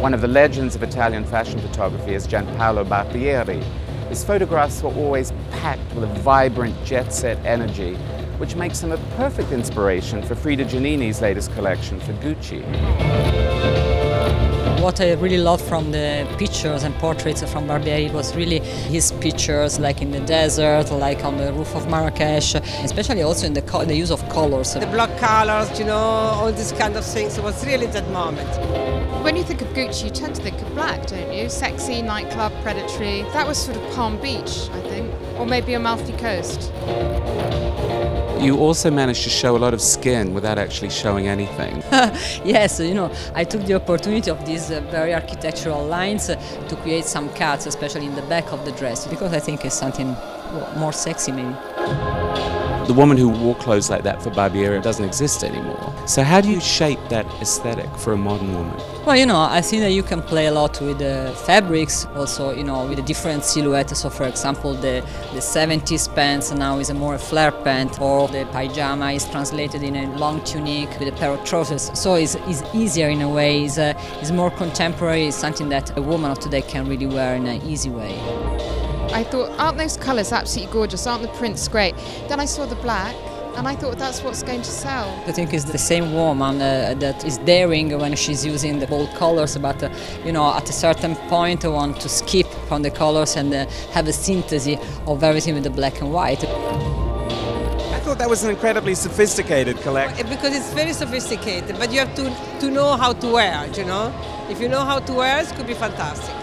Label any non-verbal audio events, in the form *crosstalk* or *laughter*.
One of the legends of Italian fashion photography is Gianpaolo Barbieri. His photographs were always packed with a vibrant jet set energy, which makes him a perfect inspiration for Frida Giannini's latest collection for Gucci. What I really loved from the pictures and portraits from Barbieri was really his pictures, like in the desert, like on the roof of Marrakesh, especially also in the, the use of colors. The block colors, you know, all these kind of things. It was really that moment. When you think of Gucci, you tend to think of black, don't you? Sexy, nightclub, predatory. That was sort of Palm Beach, I think, or maybe Amalfi Coast. You also managed to show a lot of skin without actually showing anything. *laughs* yes, you know, I took the opportunity of these uh, very architectural lines uh, to create some cuts, especially in the back of the dress, because I think it's something more sexy maybe. The woman who wore clothes like that for Barbieri doesn't exist anymore. So how do you shape that aesthetic for a modern woman? Well, you know, I think that you can play a lot with the fabrics, also, you know, with the different silhouette. So, for example, the, the 70s pants now is a more flare pant, or the pajama is translated in a long tunic with a pair of trousers. So it's, it's easier in a way, it's, uh, it's more contemporary, it's something that a woman of today can really wear in an easy way. I thought, aren't those colours absolutely gorgeous? Aren't the prints great? Then I saw the black and I thought that's what's going to sell. I think it's the same woman uh, that is daring when she's using the bold colors, but uh, you know, at a certain point, I want to skip from the colors and uh, have a synthesis of everything with the black and white. I thought that was an incredibly sophisticated collection. Because it's very sophisticated, but you have to, to know how to wear it, you know? If you know how to wear it, it could be fantastic.